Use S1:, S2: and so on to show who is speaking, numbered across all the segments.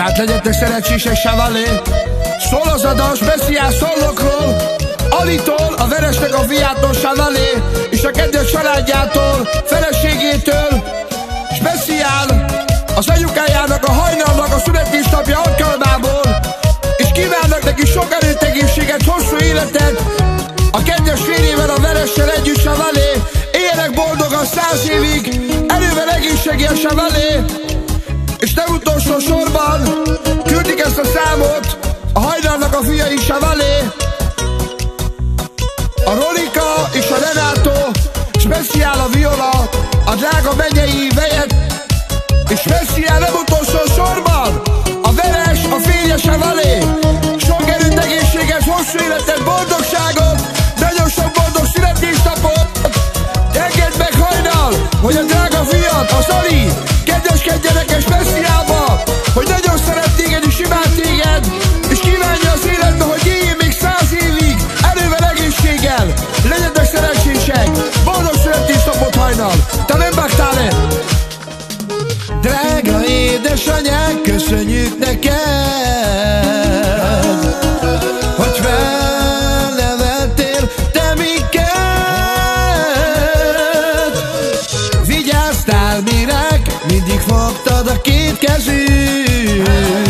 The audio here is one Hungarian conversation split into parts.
S1: Tehát legyetek szerencsések, Savalé Szól az adás, beszél szólokról Alitól, a veresnek a fiától, Savalé És a kedves családjától, feleségétől. Beszél az anyukájának, a hajnalnak a születésnapja alkalmából. És kívánnak neki sok erőt, egészséget, hosszú életet. A kedves férjével, a veressel együtt, Savalé Éljenek boldogan száz évig. Erővel egészséges, Savalé és nem utolsó ezt a számot. A hajnalnak a fiai Savalé, a Rolika és a Renato, speciál a Viola, a drága megyei vejet, és speciál nem utolsó sorban. A Veres, a fénye Savalé, sok erőt, egészséges, hosszú életet, boldogságot, nagyon sok boldog születésnapot, engedd meg hajnal, hogy a drága fiat, a Zoli, kedveskedjenek és speciálba, te nem vágtál -e?
S2: Drága édesanyák, köszönjük neked, hogy felneveltél te minket. Vigyáztál mirák, mindig fogtad a két kezünk.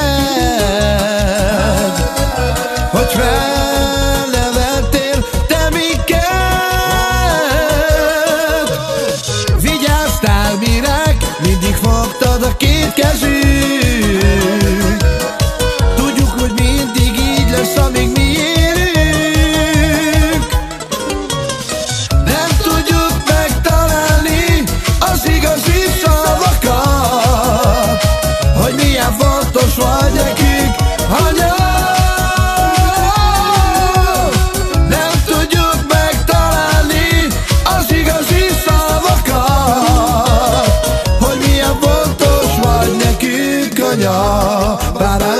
S2: Seigneur. Para